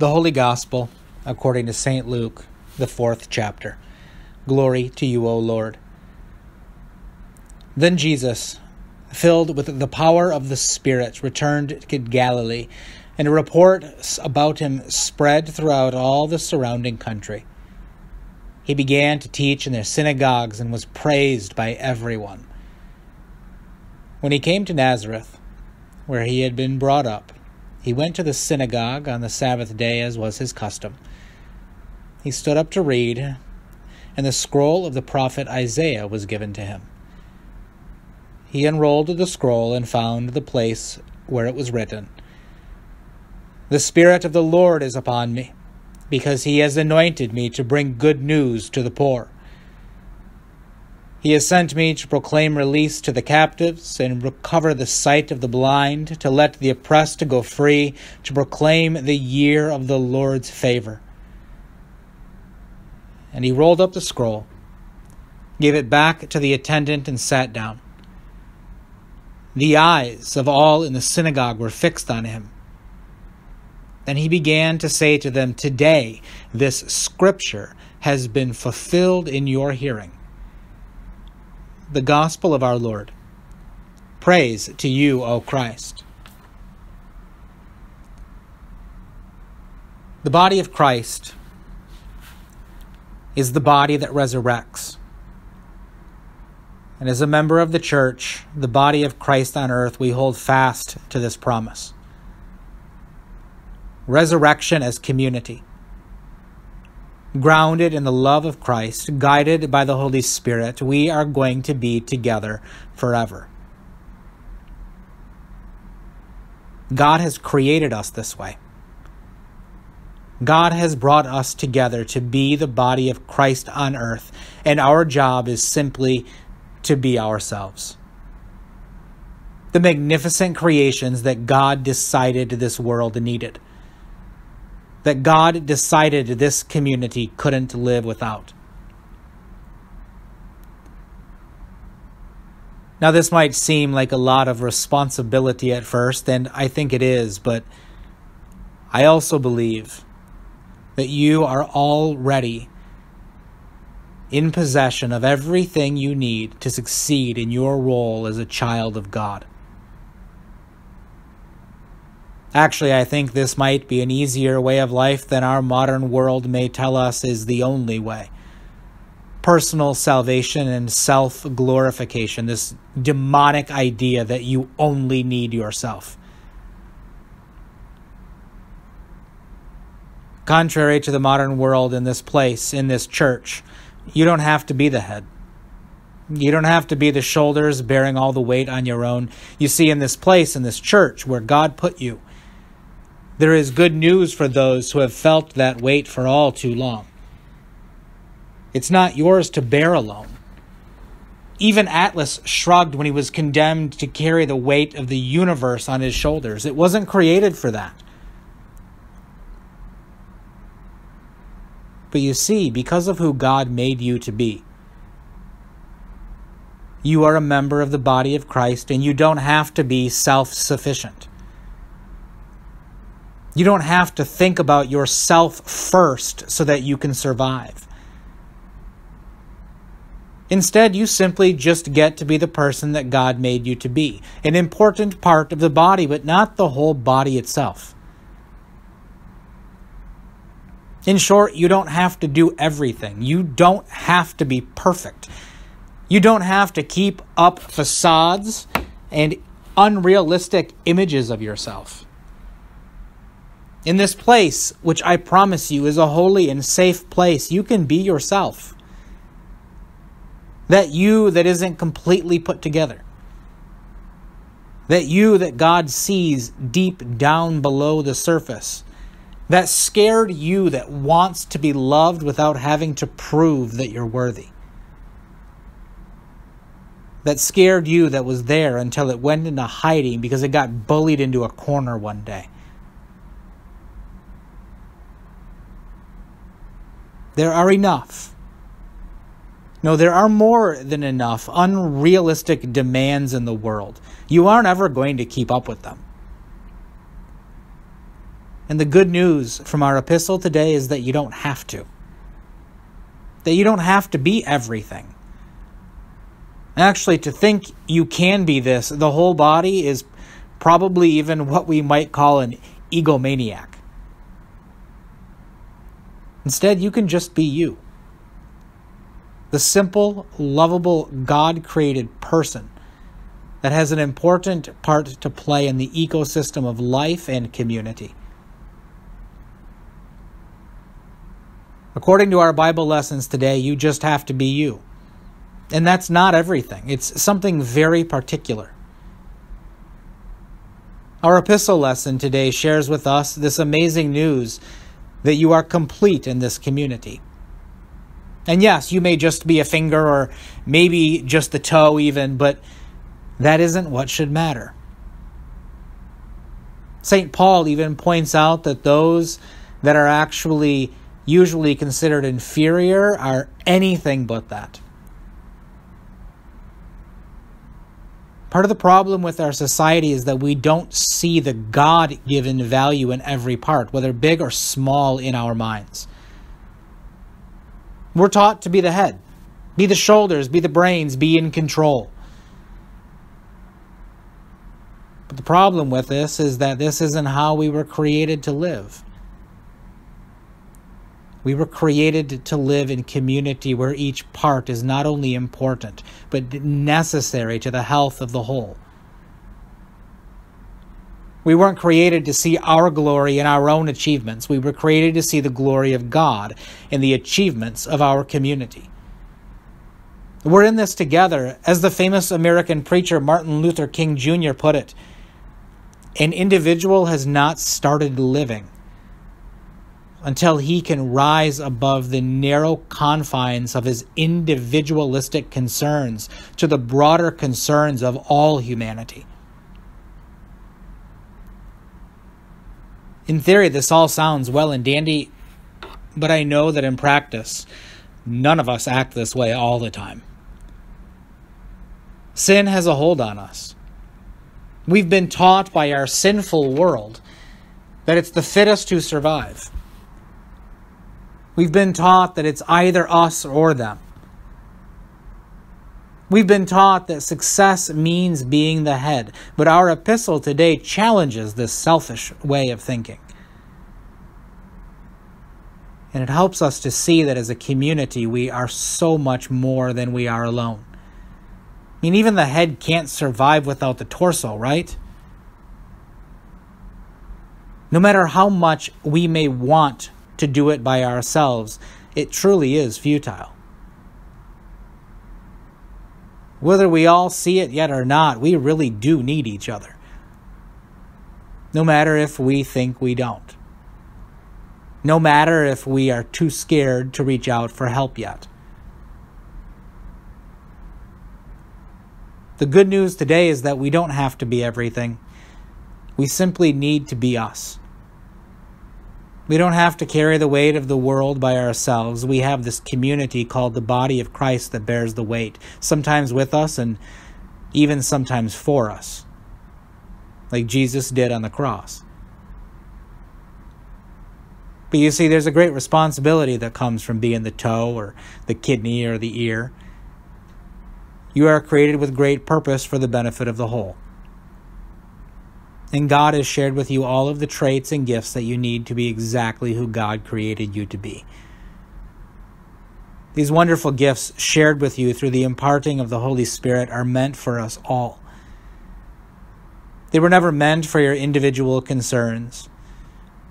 The Holy Gospel, according to St. Luke, the fourth chapter. Glory to you, O Lord. Then Jesus, filled with the power of the Spirit, returned to Galilee, and a report about him spread throughout all the surrounding country. He began to teach in their synagogues and was praised by everyone. When he came to Nazareth, where he had been brought up, he went to the synagogue on the Sabbath day as was his custom. He stood up to read, and the scroll of the prophet Isaiah was given to him. He unrolled the scroll and found the place where it was written The Spirit of the Lord is upon me, because he has anointed me to bring good news to the poor. He has sent me to proclaim release to the captives and recover the sight of the blind, to let the oppressed go free, to proclaim the year of the Lord's favor. And he rolled up the scroll, gave it back to the attendant, and sat down. The eyes of all in the synagogue were fixed on him. Then he began to say to them, Today this scripture has been fulfilled in your hearing the gospel of our Lord. Praise to you, O Christ. The body of Christ is the body that resurrects. And as a member of the church, the body of Christ on earth, we hold fast to this promise. Resurrection as community grounded in the love of Christ, guided by the Holy Spirit, we are going to be together forever. God has created us this way. God has brought us together to be the body of Christ on earth, and our job is simply to be ourselves. The magnificent creations that God decided this world needed that God decided this community couldn't live without. Now, this might seem like a lot of responsibility at first, and I think it is, but I also believe that you are already in possession of everything you need to succeed in your role as a child of God. Actually, I think this might be an easier way of life than our modern world may tell us is the only way. Personal salvation and self glorification, this demonic idea that you only need yourself. Contrary to the modern world in this place, in this church, you don't have to be the head. You don't have to be the shoulders bearing all the weight on your own. You see, in this place, in this church where God put you, there is good news for those who have felt that weight for all too long. It's not yours to bear alone. Even Atlas shrugged when he was condemned to carry the weight of the universe on his shoulders. It wasn't created for that. But you see, because of who God made you to be, you are a member of the body of Christ and you don't have to be self sufficient. You don't have to think about yourself first so that you can survive. Instead, you simply just get to be the person that God made you to be, an important part of the body, but not the whole body itself. In short, you don't have to do everything. You don't have to be perfect. You don't have to keep up facades and unrealistic images of yourself. In this place, which I promise you is a holy and safe place, you can be yourself. That you that isn't completely put together. That you that God sees deep down below the surface. That scared you that wants to be loved without having to prove that you're worthy. That scared you that was there until it went into hiding because it got bullied into a corner one day There are enough. No, there are more than enough unrealistic demands in the world. You aren't ever going to keep up with them. And the good news from our epistle today is that you don't have to. That you don't have to be everything. Actually, to think you can be this, the whole body, is probably even what we might call an egomaniac. Instead, you can just be you. The simple, lovable, God created person that has an important part to play in the ecosystem of life and community. According to our Bible lessons today, you just have to be you. And that's not everything, it's something very particular. Our epistle lesson today shares with us this amazing news that you are complete in this community. And yes, you may just be a finger or maybe just the toe, even, but that isn't what should matter. St. Paul even points out that those that are actually usually considered inferior are anything but that. Part of the problem with our society is that we don't see the God given value in every part, whether big or small in our minds. We're taught to be the head, be the shoulders, be the brains, be in control. But the problem with this is that this isn't how we were created to live. We were created to live in community where each part is not only important, but necessary to the health of the whole. We weren't created to see our glory in our own achievements. We were created to see the glory of God in the achievements of our community. We're in this together. As the famous American preacher Martin Luther King Jr. put it, an individual has not started living until he can rise above the narrow confines of his individualistic concerns to the broader concerns of all humanity. In theory, this all sounds well and dandy, but I know that in practice, none of us act this way all the time. Sin has a hold on us. We've been taught by our sinful world that it's the fittest who survive. We've been taught that it's either us or them. We've been taught that success means being the head, but our epistle today challenges this selfish way of thinking. And it helps us to see that as a community, we are so much more than we are alone. I mean, even the head can't survive without the torso, right? No matter how much we may want to do it by ourselves, it truly is futile. Whether we all see it yet or not, we really do need each other. No matter if we think we don't. No matter if we are too scared to reach out for help yet. The good news today is that we don't have to be everything. We simply need to be us. We don't have to carry the weight of the world by ourselves. We have this community called the body of Christ that bears the weight, sometimes with us and even sometimes for us, like Jesus did on the cross. But you see, there's a great responsibility that comes from being the toe or the kidney or the ear. You are created with great purpose for the benefit of the whole and God has shared with you all of the traits and gifts that you need to be exactly who God created you to be. These wonderful gifts shared with you through the imparting of the Holy Spirit are meant for us all. They were never meant for your individual concerns,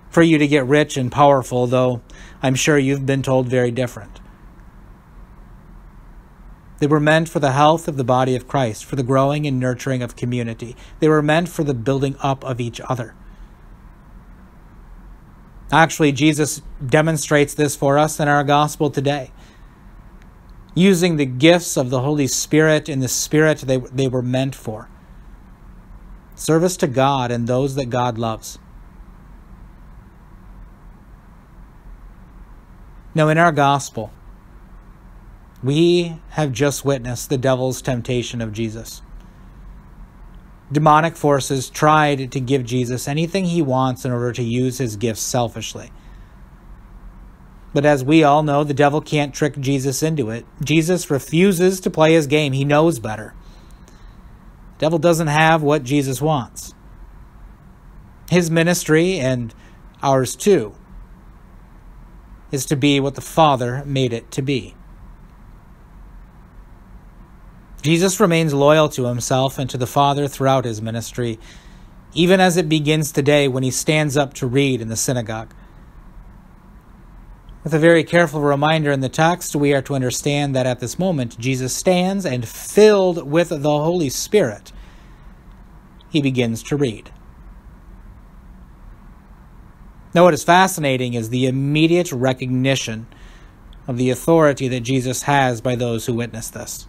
for you to get rich and powerful, though I'm sure you've been told very different. They were meant for the health of the body of Christ, for the growing and nurturing of community. They were meant for the building up of each other. Actually, Jesus demonstrates this for us in our gospel today. Using the gifts of the Holy Spirit in the Spirit they, they were meant for service to God and those that God loves. Now, in our gospel, we have just witnessed the devil's temptation of Jesus. demonic forces tried to give Jesus anything he wants in order to use his gifts selfishly. But as we all know, the devil can't trick Jesus into it. Jesus refuses to play his game. He knows better. The devil doesn't have what Jesus wants. His ministry, and ours too, is to be what the Father made it to be. Jesus remains loyal to himself and to the Father throughout his ministry, even as it begins today when he stands up to read in the synagogue. With a very careful reminder in the text, we are to understand that at this moment Jesus stands and, filled with the Holy Spirit, he begins to read. Now, what is fascinating is the immediate recognition of the authority that Jesus has by those who witness this.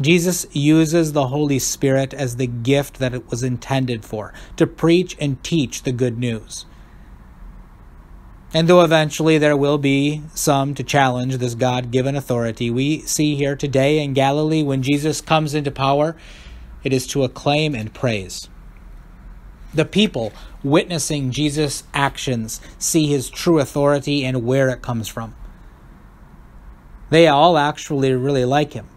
Jesus uses the Holy Spirit as the gift that it was intended for to preach and teach the good news. And though eventually there will be some to challenge this God given authority, we see here today in Galilee when Jesus comes into power, it is to acclaim and praise. The people witnessing Jesus' actions see his true authority and where it comes from. They all actually really like him.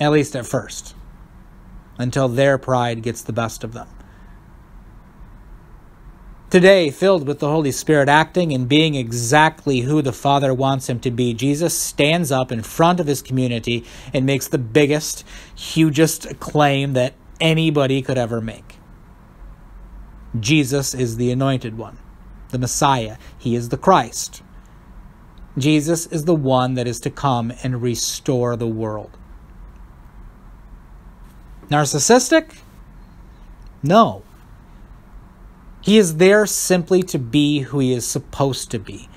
At least at first, until their pride gets the best of them. Today, filled with the Holy Spirit acting and being exactly who the Father wants him to be, Jesus stands up in front of his community and makes the biggest, hugest claim that anybody could ever make. Jesus is the anointed one, the Messiah. He is the Christ. Jesus is the one that is to come and restore the world. Narcissistic? No. He is there simply to be who he is supposed to be,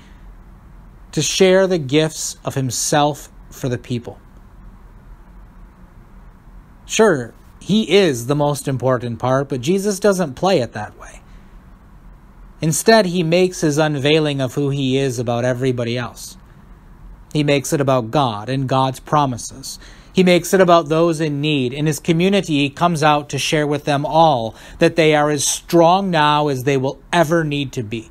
to share the gifts of himself for the people. Sure, he is the most important part, but Jesus doesn't play it that way. Instead, he makes his unveiling of who he is about everybody else. He makes it about God and God's promises. He makes it about those in need. In his community, he comes out to share with them all that they are as strong now as they will ever need to be.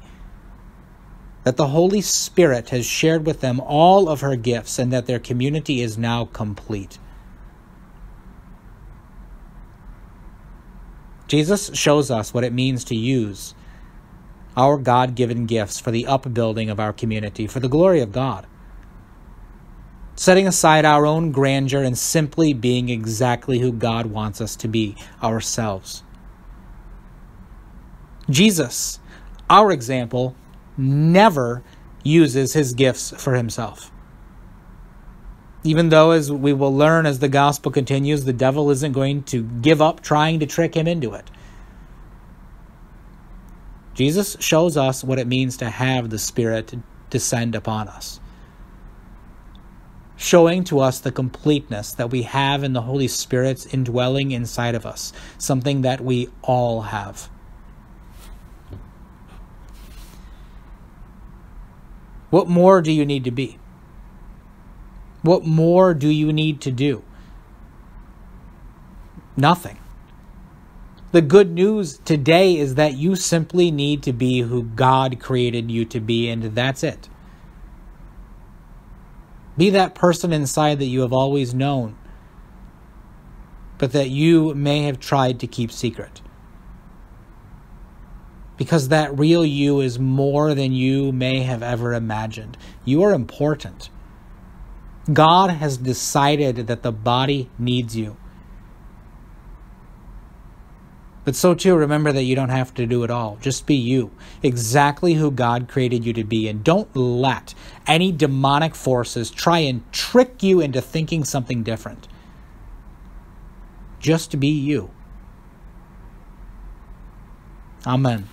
That the Holy Spirit has shared with them all of her gifts and that their community is now complete. Jesus shows us what it means to use our God given gifts for the upbuilding of our community, for the glory of God setting aside our own grandeur and simply being exactly who God wants us to be ourselves. Jesus, our example, never uses his gifts for himself. Even though, as we will learn as the gospel continues, the devil isn't going to give up trying to trick him into it. Jesus shows us what it means to have the Spirit descend upon us showing to us the completeness that we have in the Holy Spirit's indwelling inside of us, something that we all have. What more do you need to be? What more do you need to do? Nothing. The good news today is that you simply need to be who God created you to be, and that's it. Be that person inside that you have always known, but that you may have tried to keep secret. Because that real you is more than you may have ever imagined. You are important. God has decided that the body needs you. But so too, remember that you don't have to do it all. Just be you, exactly who God created you to be. And don't let any demonic forces try and trick you into thinking something different. Just be you. Amen.